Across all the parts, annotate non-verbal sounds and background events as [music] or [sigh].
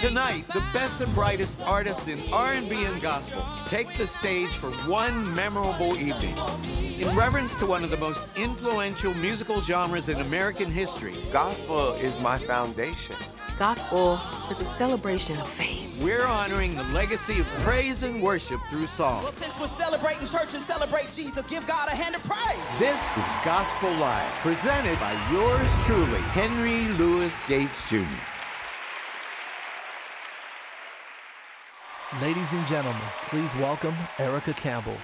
Tonight, the best and brightest artists in R&B and gospel take the stage for one memorable evening. In reverence to one of the most influential musical genres in American history, Gospel is my foundation. Gospel is a celebration of faith. we're honoring the legacy of praise and worship through song. Well, since we're celebrating church and celebrate Jesus, give God a hand of praise. This is Gospel Live, presented by yours truly, Henry Louis Gates Jr. Ladies and gentlemen, please welcome Erica Campbell.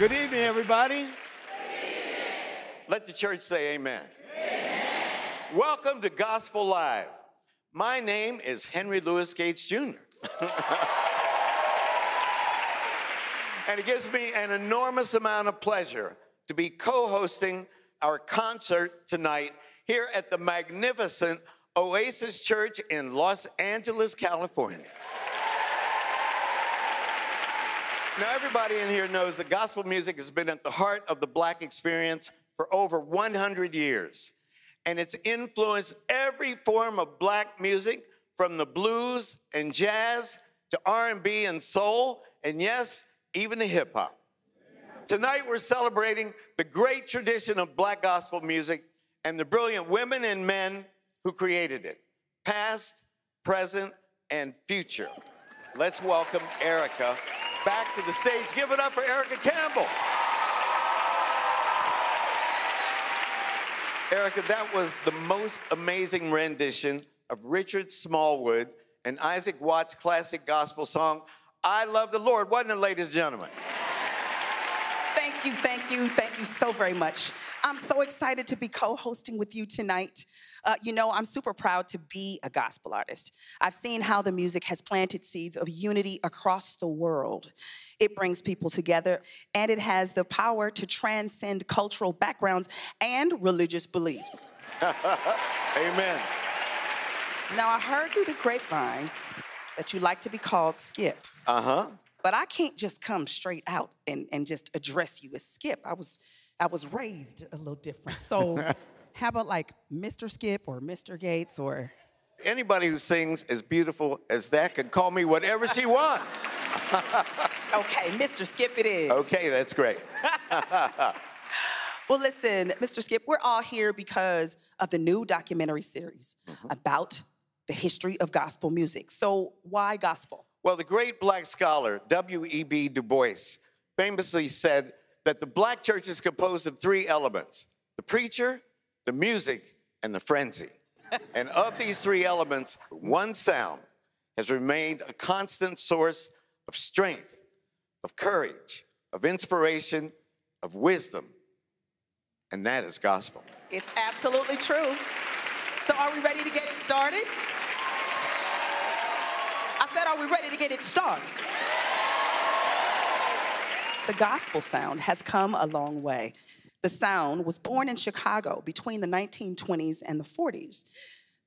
Good evening, everybody. Let the church say amen. Welcome to Gospel Live. My name is Henry Louis Gates Jr. [laughs] and it gives me an enormous amount of pleasure to be co hosting our concert tonight here at the magnificent Oasis Church in Los Angeles, California. Now, everybody in here knows that gospel music has been at the heart of the black experience for over 100 years. And it's influenced every form of black music from the blues and jazz to R&B and soul, and yes, even to hip hop. Tonight we're celebrating the great tradition of black gospel music and the brilliant women and men who created it, past, present, and future. Let's welcome Erica back to the stage. Give it up for Erica Campbell. Erica, that was the most amazing rendition of Richard Smallwood and Isaac Watts' classic gospel song, I Love the Lord, wasn't it, ladies and gentlemen? Thank you, thank you, thank you so very much. I'm so excited to be co hosting with you tonight. Uh, you know, I'm super proud to be a gospel artist. I've seen how the music has planted seeds of unity across the world. It brings people together, and it has the power to transcend cultural backgrounds and religious beliefs. [laughs] Amen. Now, I heard through the grapevine that you like to be called Skip. Uh huh. But I can't just come straight out and, and just address you as Skip. I was I was raised a little different. So [laughs] how about like Mr. Skip or Mr. Gates or Anybody who sings as beautiful as that can call me whatever she wants. [laughs] Okay, Mr. Skip it is. Okay, that's great. [laughs] Well, listen, Mr. Skip, we're all here because of the new documentary series mm-hmm. about the history of gospel music. So why gospel? Well, the great black scholar W.E.B. Du Bois famously said that the black church is composed of three elements the preacher, the music, and the frenzy. [laughs] and of these three elements, one sound has remained a constant source of strength, of courage, of inspiration, of wisdom, and that is gospel. It's absolutely true. So are we ready to get it started? Said, are we ready to get it started? The gospel sound has come a long way. The sound was born in Chicago between the 1920s and the 40s.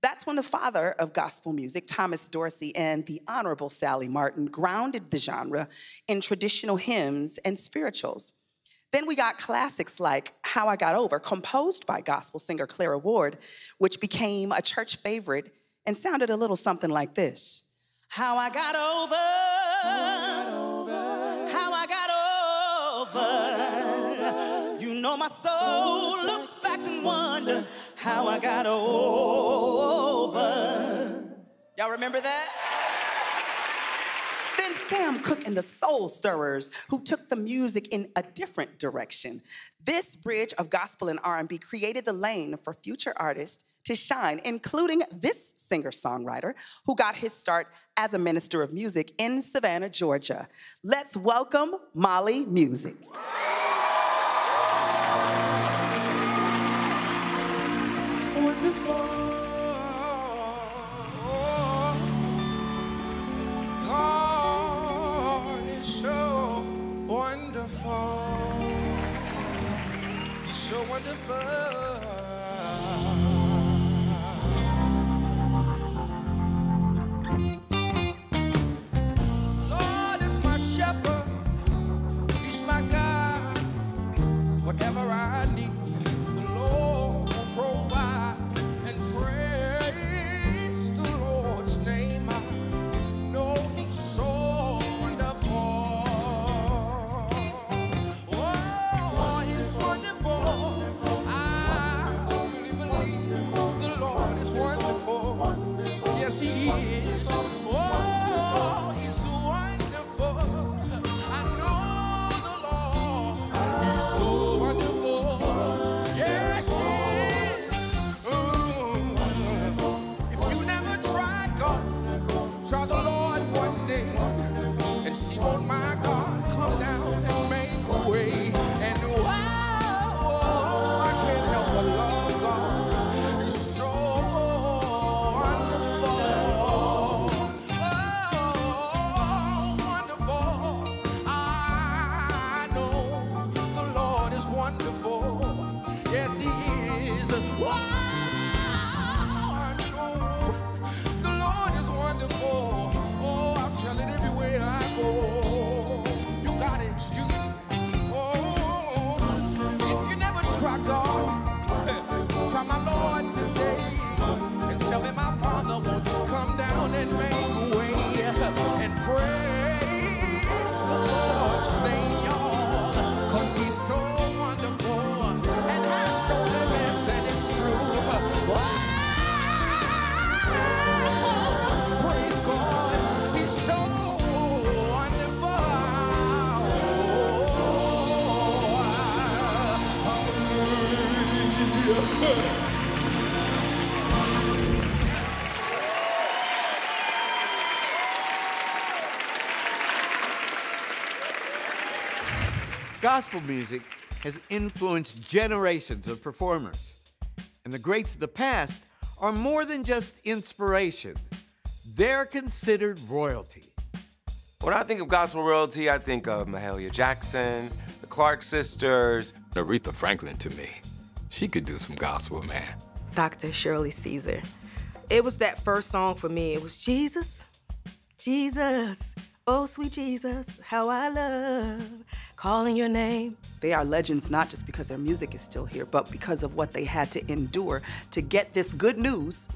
That's when the father of gospel music, Thomas Dorsey, and the Honorable Sallie Martin grounded the genre in traditional hymns and spirituals. Then we got classics like How I Got Over, composed by gospel singer Clara Ward, which became a church favorite and sounded a little something like this How I got over, how I got over. You know my soul looks back and wonder how I got over. Y'all remember that? Then Sam Cooke and the Soul Stirrers, who took the music in a different direction. This bridge of gospel and R&B created the lane for future artists to shine, including this singer-songwriter who got his start as a minister of music in Savannah, Georgia. Let's welcome Mali Music. So wonderful. Gospel music has influenced generations of performers. And the greats of the past are more than just inspiration, they're considered royalty. When I think of gospel royalty, I think of Mahalia Jackson, the Clark sisters. Aretha Franklin to me. She could do some gospel, man. Dr. Shirley Caesar. It was that first song for me. It was Jesus, Jesus, oh sweet Jesus, how I love calling your name. They are legends not just because their music is still here, but because of what they had to endure to get this good news,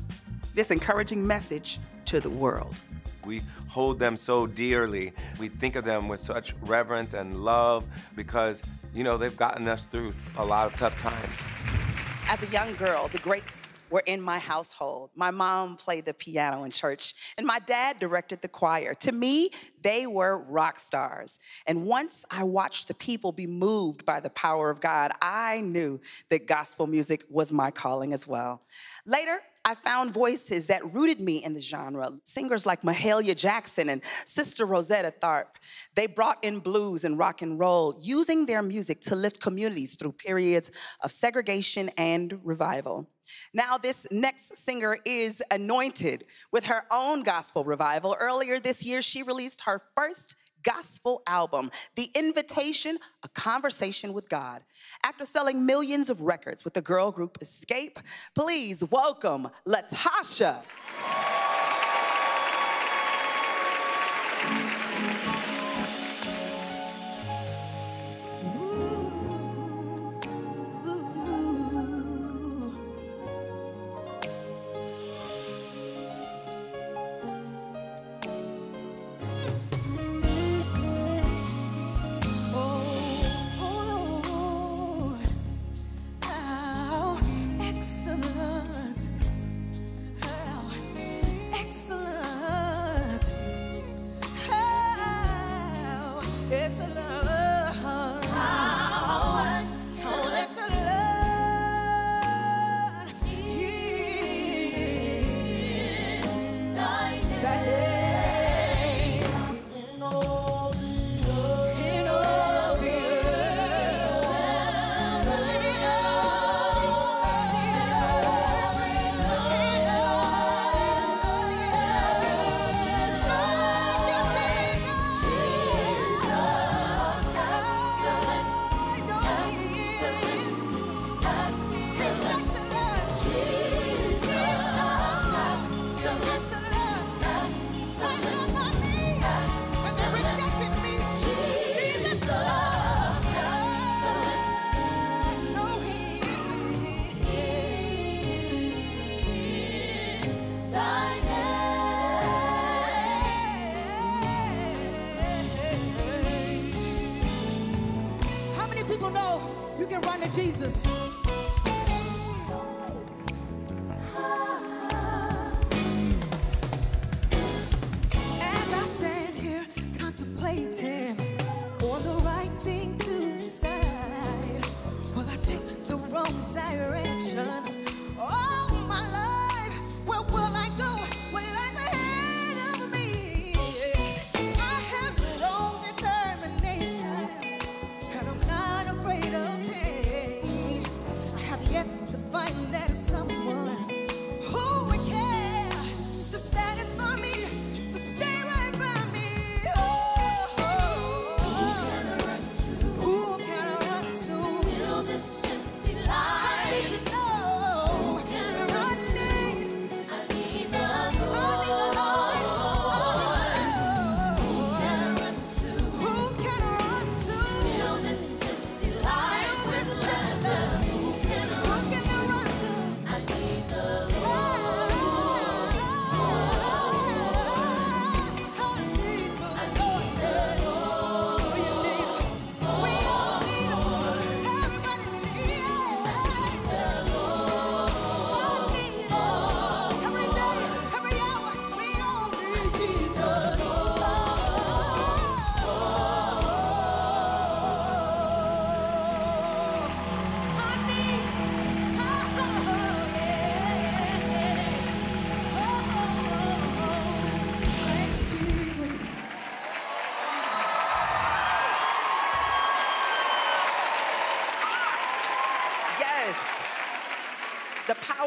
this encouraging message to the world. We hold them so dearly. We think of them with such reverence and love because, you know, they've gotten us through a lot of tough times. As a young girl, the greats were in my household. My mom played the piano in church, and my dad directed the choir. To me, they were rock stars. And once I watched the people be moved by the power of God, I knew that gospel music was my calling as well. Later, I found voices that rooted me in the genre. Singers like Mahalia Jackson and Sister Rosetta Tharpe. They brought in blues and rock and roll, using their music to lift communities through periods of segregation and revival. Now, this next singer is anointed with her own gospel revival. Earlier this year, she released her first gospel album, The Invitation, A Conversation with God. After selling millions of records with the girl group Xscape, please welcome LaTocha. Jesus?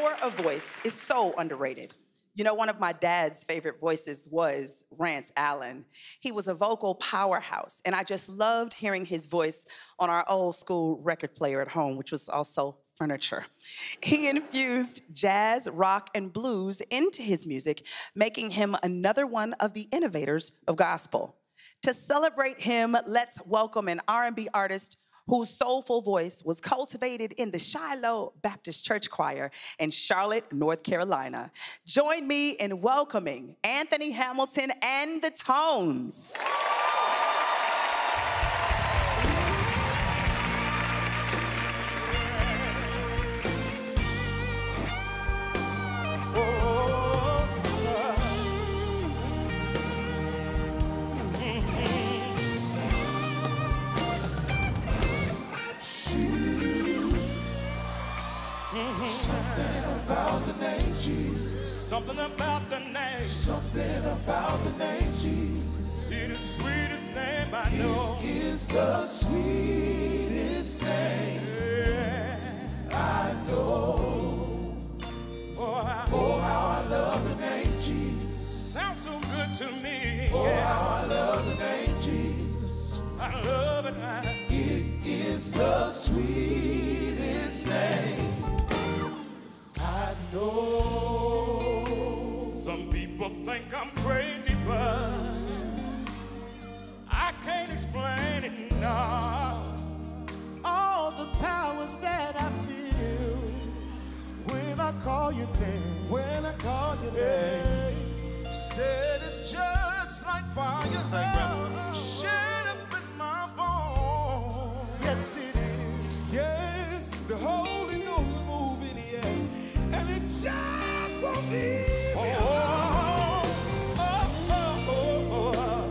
Power of voice is so underrated. You know, one of my dad's favorite voices was Rance Allen. He was a vocal powerhouse, and I just loved hearing his voice on our old school record player at home, which was also furniture. He infused jazz, rock, and blues into his music, making him another one of the innovators of gospel. To celebrate him, let's welcome an R&B artist whose soulful voice was cultivated in the Shiloh Baptist Church Choir in Charlotte, North Carolina. Join me in welcoming Anthony Hamilton and the Tones.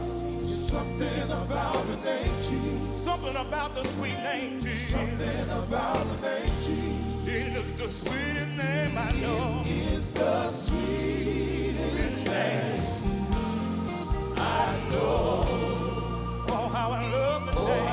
Something about the name Jesus. Something about the sweet name Jesus. Something about the name Jesus. It is the sweetest name I know. is the sweetest name I know. Oh, how I love the Oh, name.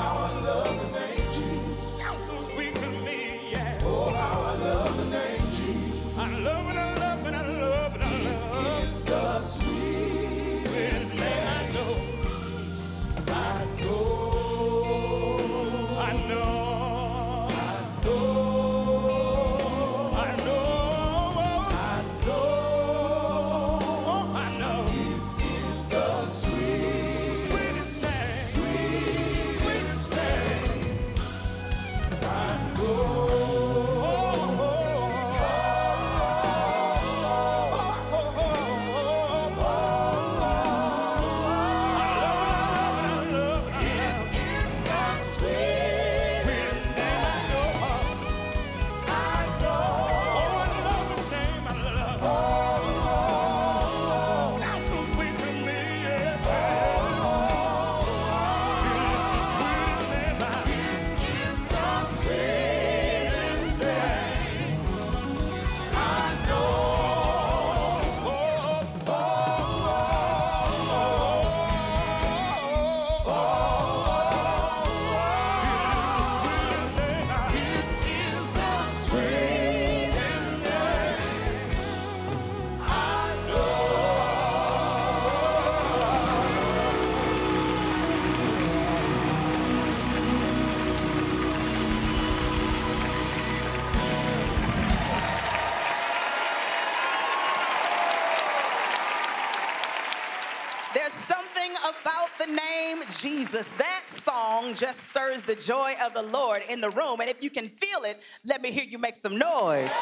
The joy of the Lord in the room. And if you can feel it, let me hear you make some noise.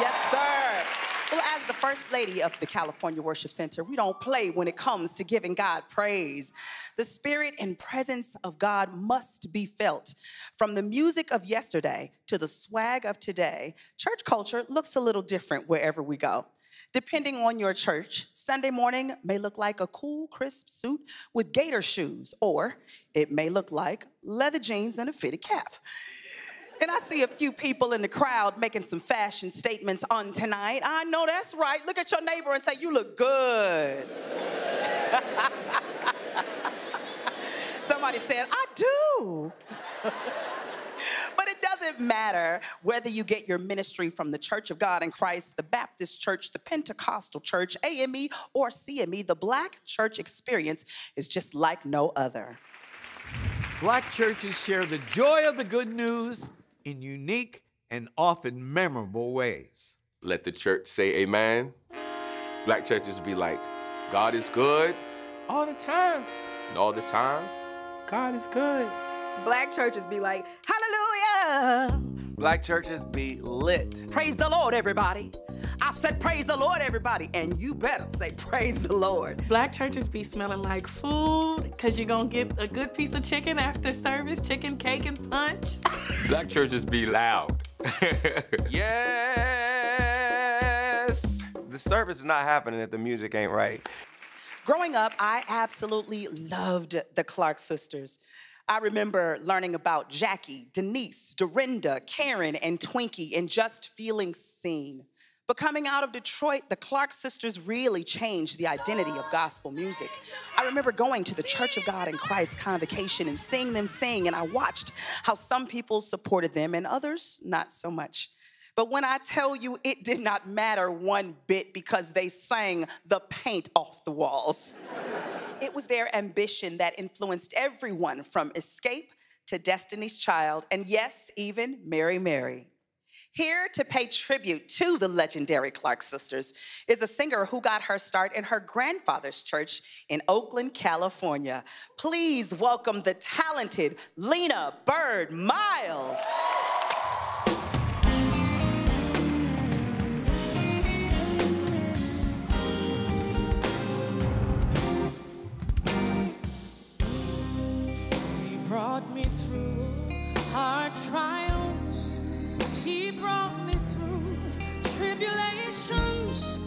Yes, sir. Well, as the First Lady of the California Worship Center, we don't play when it comes to giving God praise. The spirit and presence of God must be felt. From the music of yesterday to the swag of today, church culture looks a little different wherever we go. Depending on your church, Sunday morning may look like a cool, crisp suit with gator shoes, or it may look like leather jeans and a fitted cap. And I see a few people in the crowd making some fashion statements on tonight. I know that's right. Look at your neighbor and say, You look good. [laughs] Somebody said, I do. [laughs] but it doesn't doesn't matter whether you get your ministry from the Church of God in Christ, the Baptist Church, the Pentecostal Church, AME, or CME, the Black church experience is just like no other. Black churches share the joy of the good news in unique and often memorable ways. Let the church say amen. Black churches be like, God is good all the time. And all the time, God is good. Black churches be like, Hallelujah! Black churches be lit. Praise the Lord, everybody. I said, Praise the Lord, everybody. And you better say, Praise the Lord. Black churches be smelling like food because you're going to get a good piece of chicken after service, chicken, cake, and punch. [laughs] Black churches be loud. [laughs] Yes! The service is not happening if the music ain't right. Growing up, I absolutely loved the Clark sisters. I remember learning about Jackie, Denise, Dorinda, Karen, and Twinkie and just feeling seen. But coming out of Detroit, the Clark sisters really changed the identity of gospel music. I remember going to the Church of God in Christ convocation and seeing them sing, and I watched how some people supported them and others not so much. But when I tell you it did not matter one bit because they sang the paint off the walls, it was their ambition that influenced everyone from Xscape to Destiny's Child, and yes, even Mary Mary. Here to pay tribute to the legendary Clark sisters is a singer who got her start in her grandfather's church in Oakland, California. Please welcome the talented Lena Byrd Miles. Brought me through hard trials. He brought me through tribulations.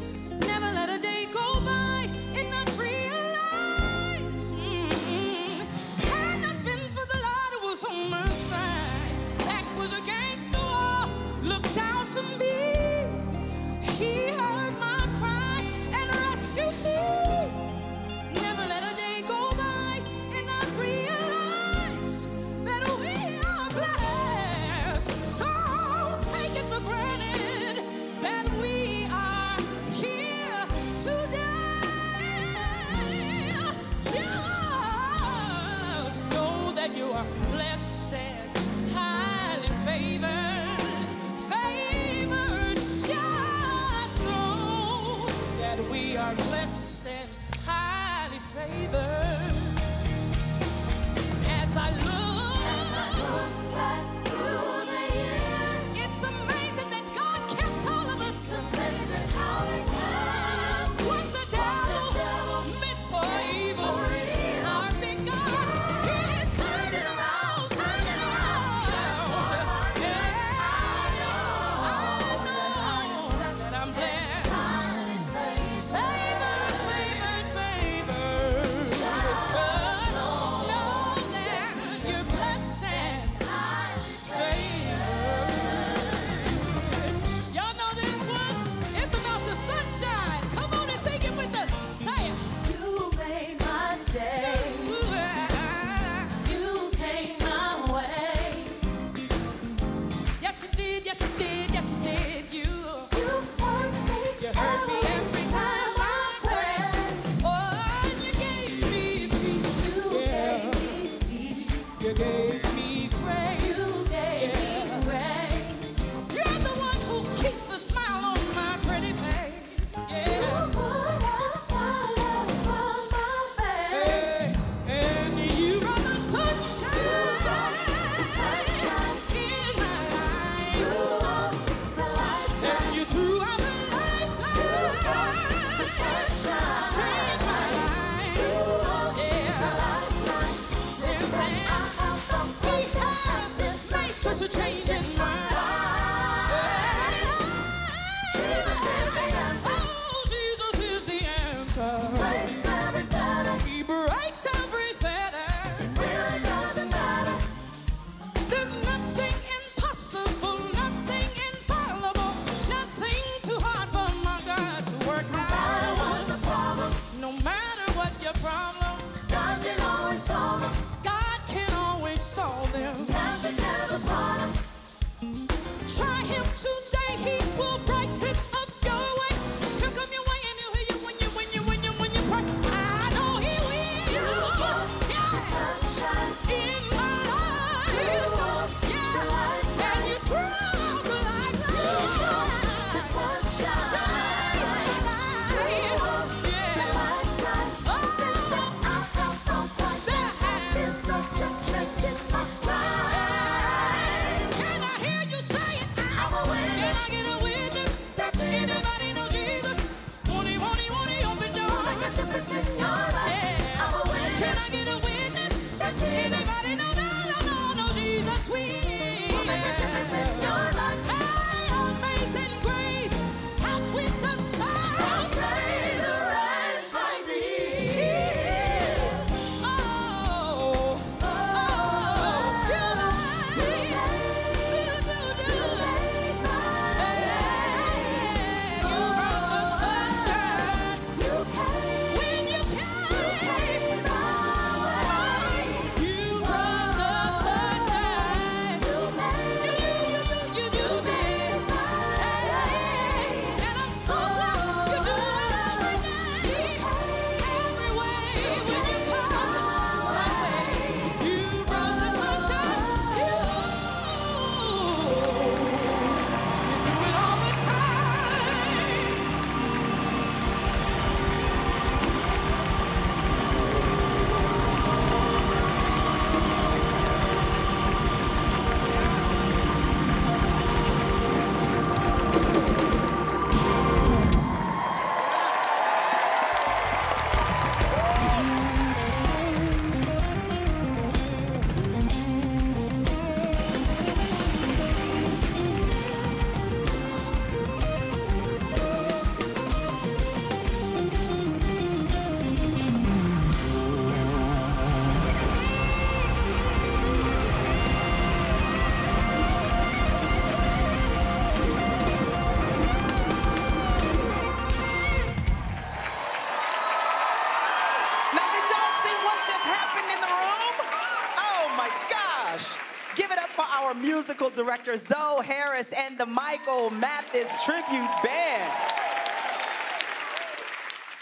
Musical director, Zoe Harris, and the Michael Mathis Tribute Band.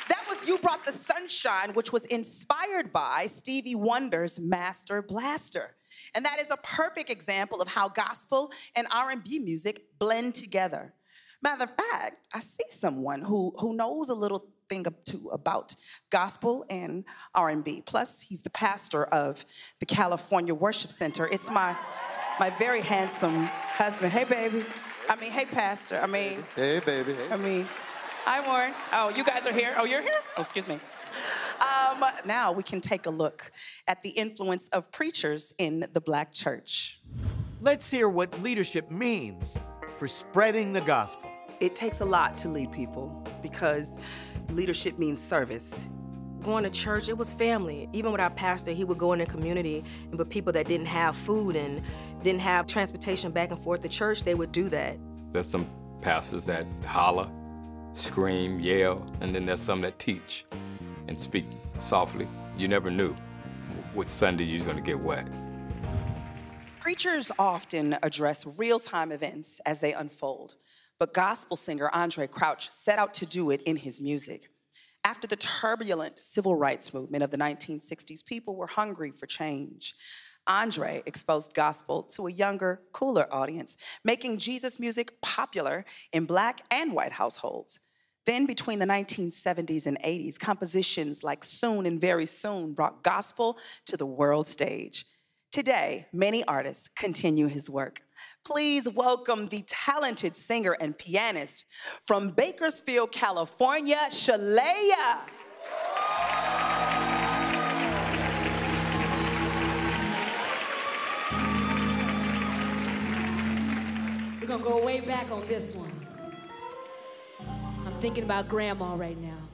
That was You Brought the Sunshine, which was inspired by Stevie Wonder's Master Blaster. And that is a perfect example of how gospel and R&B music blend together. Matter of fact, I see someone who, who knows a little thing or two about gospel and R&B. Plus, he's the pastor of the California Worship Center. It's my, my very handsome husband. Hey, baby. I mean, hey, pastor. I mean, Hey, baby. Hey. I mean, hi, Warryn. Oh, you guys are here? Oh, you're here? Oh, excuse me. Um, now we can take a look at the influence of preachers in the black church. Let's hear what leadership means for spreading the gospel. It takes a lot to lead people because leadership means service. Going to church, it was family. Even with our pastor, he would go in the community and with people that didn't have food and didn't have transportation back and forth to church, they would do that. There's some pastors that holler, scream, yell, and then there's some that teach and speak softly. You never knew what Sunday you was gonna get wet. Preachers often address real time events as they unfold, but gospel singer Andraé Crouch set out to do it in his music. After the turbulent civil rights movement of the 1960s, people were hungry for change. Andraé exposed gospel to a younger, cooler audience, making Jesus music popular in black and white households. Then, between the 1970s and 80s, compositions like Soon and Very Soon brought gospel to the world stage. Today, many artists continue his work. Please welcome the talented singer and pianist from Bakersfield, California, Shelea. We're gonna go way back on this one. I'm thinking about grandma right now.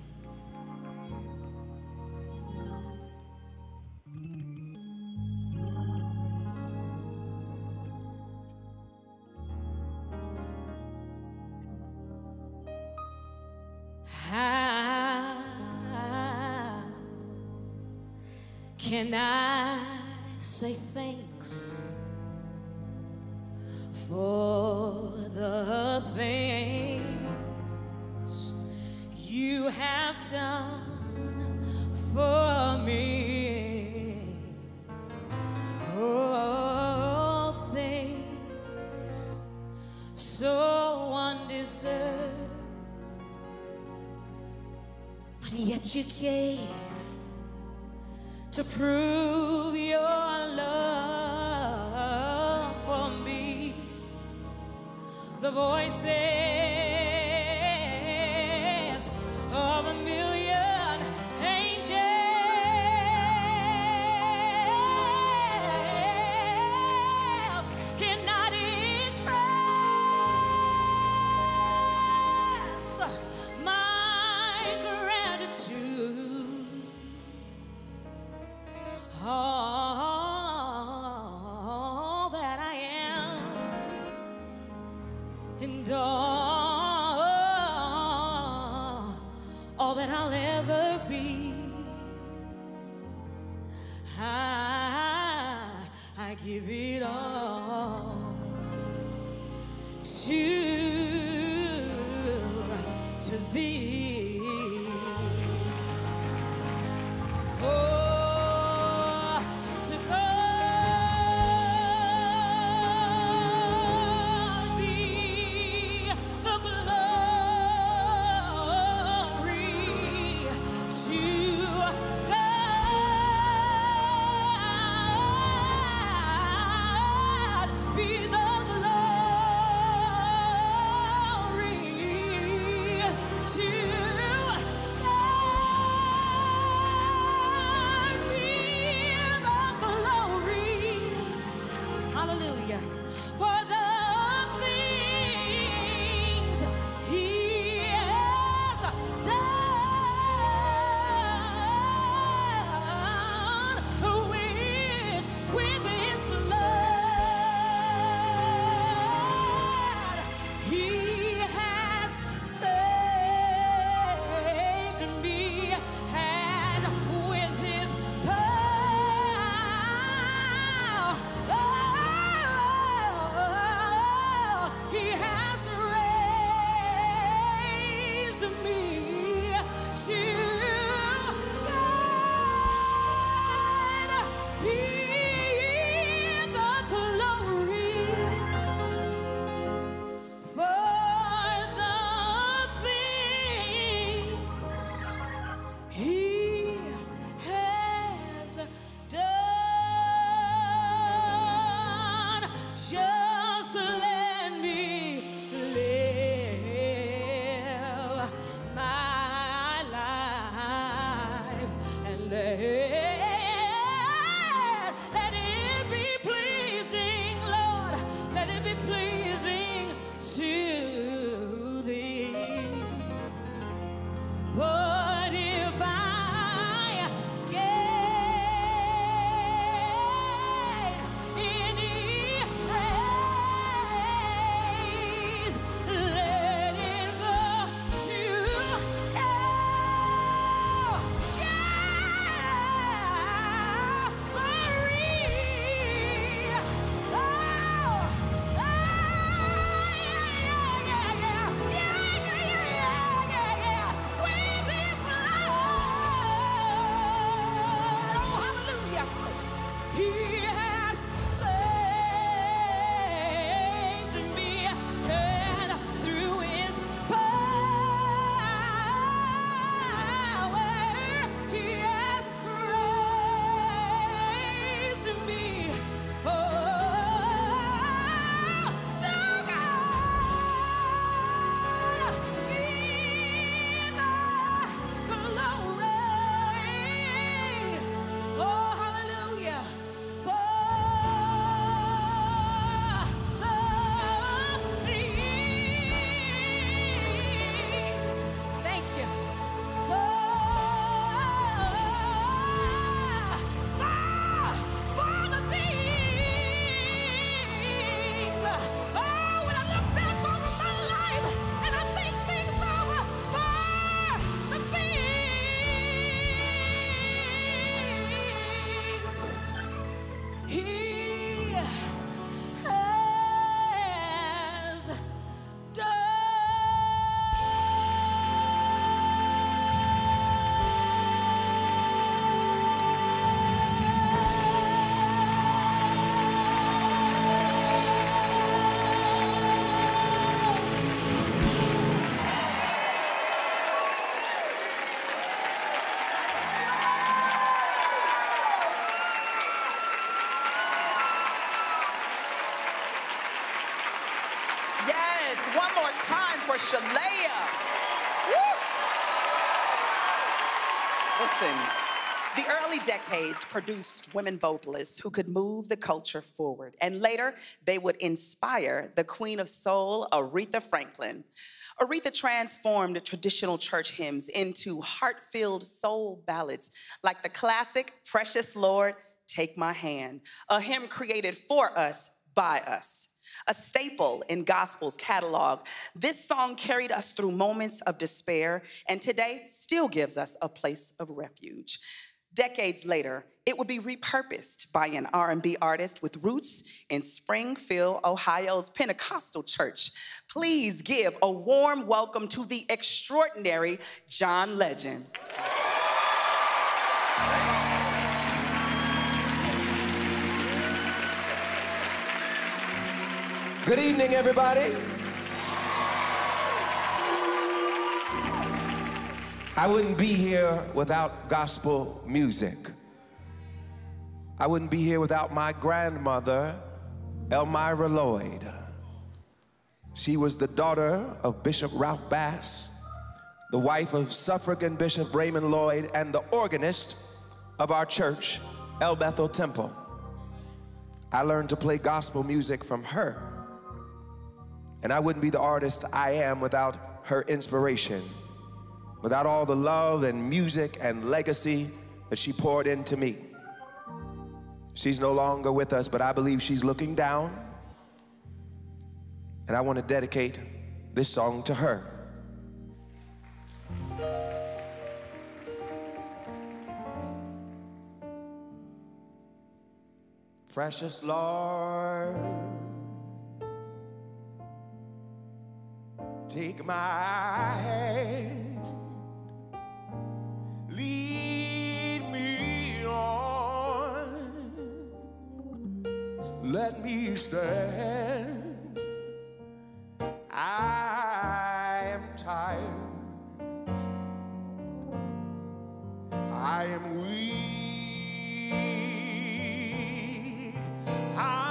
Can I say thanks for the things you have done for me? Oh, things so undeserved. But yet you gave to prove your love for me. The voices decades produced women vocalists who could move the culture forward, and later they would inspire the queen of soul, Aretha Franklin. Aretha transformed traditional church hymns into heart filled soul ballads like the classic Precious Lord, Take My Hand, a hymn created for us by us. A staple in gospel's catalog, this song carried us through moments of despair and today still gives us a place of refuge. Decades later, it would be repurposed by an R&B artist with roots in Springfield, Ohio's Pentecostal church. Please give a warm welcome to the extraordinary John Legend. Good evening, everybody. I wouldn't be here without gospel music. I wouldn't be here without my grandmother, Elmira Lloyd. She was the daughter of Bishop Ralph Bass, the wife of suffragan Bishop Raymond Lloyd, and the organist of our church, El Bethel Temple. I learned to play gospel music from her. And I wouldn't be the artist I am without her inspiration, without all the love and music and legacy that she poured into me. She's no longer with us, but I believe she's looking down. And I want to dedicate this song to her. Precious Lord. Take my hand, lead me on, let me stand. I am tired, I am weak. I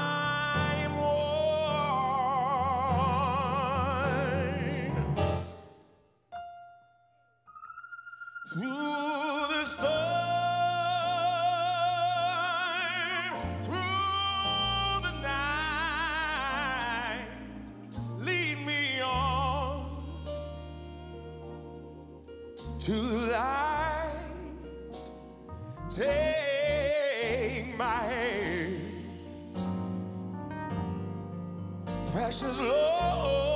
my hand. Precious Lord,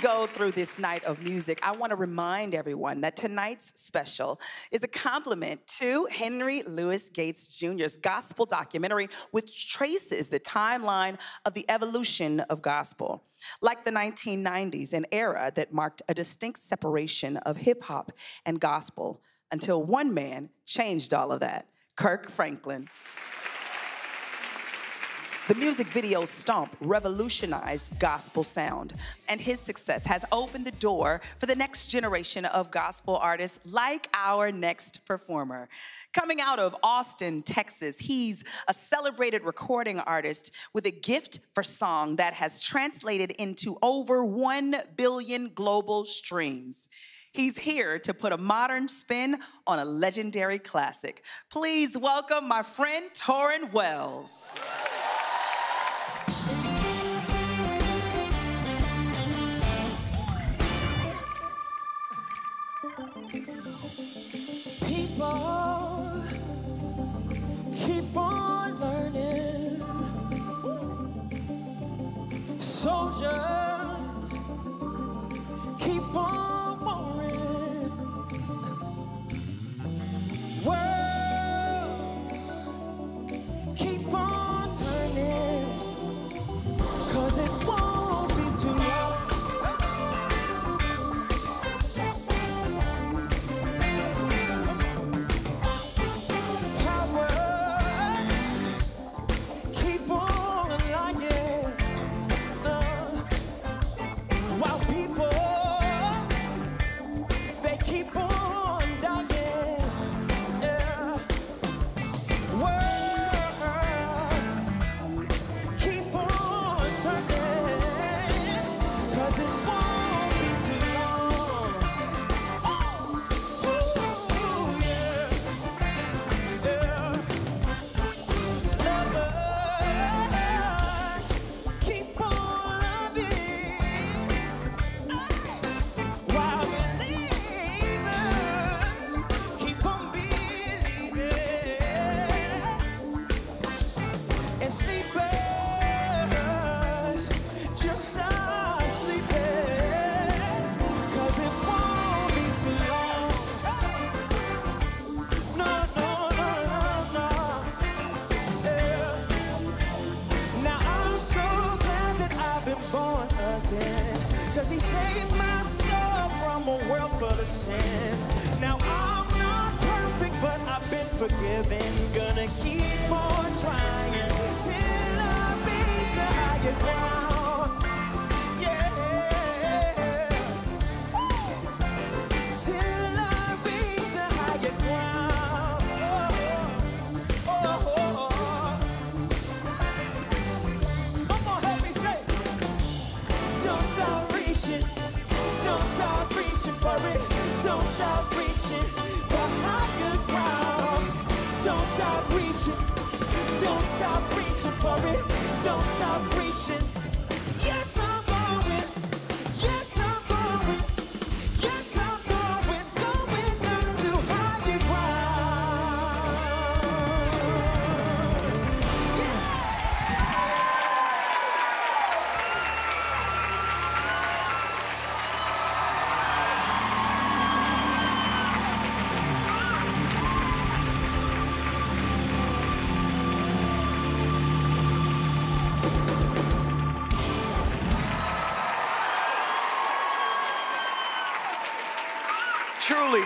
go through this night of music, I want to remind everyone that tonight's special is a compliment to Henry Louis Gates Jr.'s gospel documentary, which traces the timeline of the evolution of gospel. Like the 1990s, an era that marked a distinct separation of hip hop and gospel until one man changed all of that Kirk Franklin. The music video Stomp revolutionized gospel sound, and his success has opened the door for the next generation of gospel artists like our next performer. Coming out of Austin, Texas, he's a celebrated recording artist with a gift for song that has translated into over 1 billion global streams. He's here to put a modern spin on a legendary classic. Please welcome my friend Tauren Wells.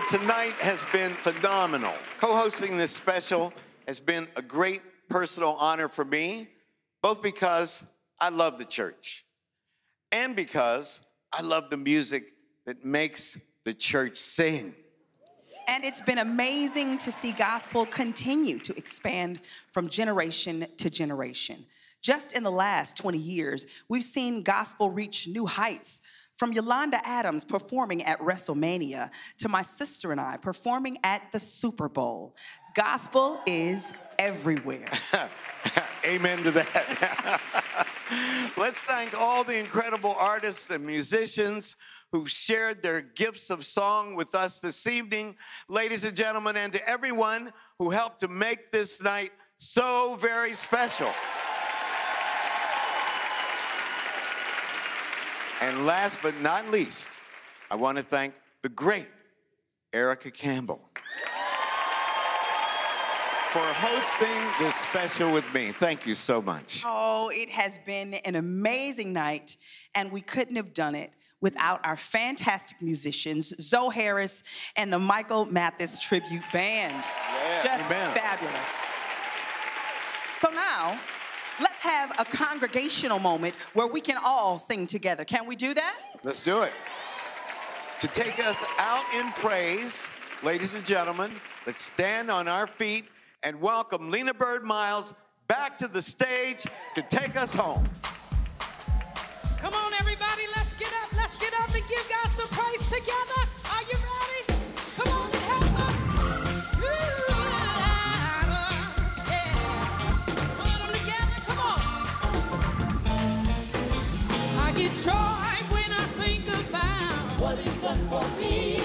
Tonight has been phenomenal. Co hosting this special has been a great personal honor for me, both because I love the church and because I love the music that makes the church sing. And it's been amazing to see gospel continue to expand from generation to generation. Just in the last 20 years, we've seen gospel reach new heights. From Yolanda Adams performing at WrestleMania to my sister and I performing at the Super Bowl. Gospel is everywhere. [laughs] Amen to that. [laughs] Let's thank all the incredible artists and musicians who've shared their gifts of song with us this evening, ladies and gentlemen, and to everyone who helped to make this night so very special. And last but not least, I want to thank the great Erica Campbell for hosting this special with me. Thank you so much. Oh, it has been an amazing night, and we couldn't have done it without our fantastic musicians, Zoe Harris and the Michael Mathis Tribute Band. Just amen. fabulous. So now, let's have a congregational moment where we can all sing together. Can we do that? Let's do it. To take us out in praise, ladies and gentlemen, let's stand on our feet and welcome Lena Byrd Miles back to the stage to take us home. Come on, everybody, let's get up. Let's get up and give God some praise together. Joy when I think about what He's done for me.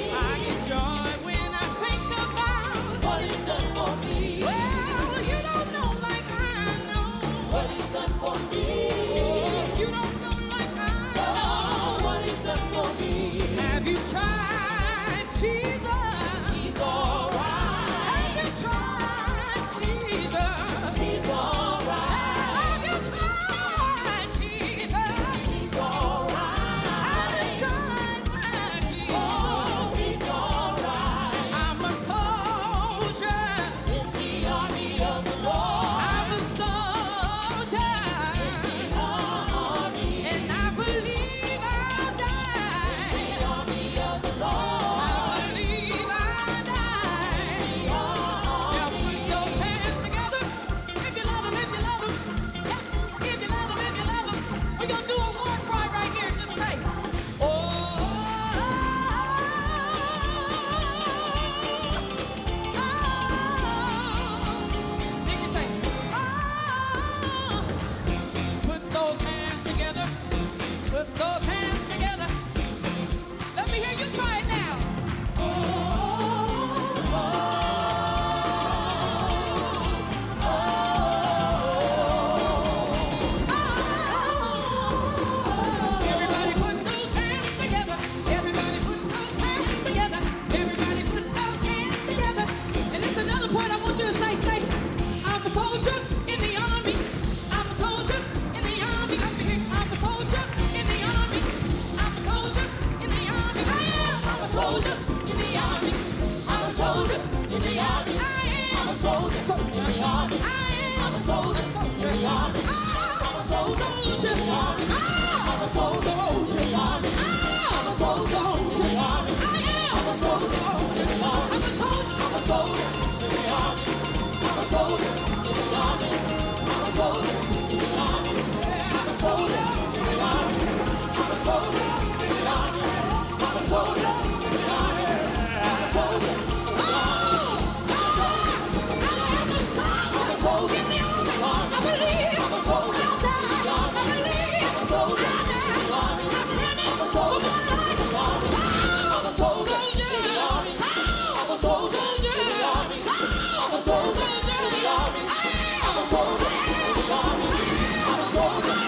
어.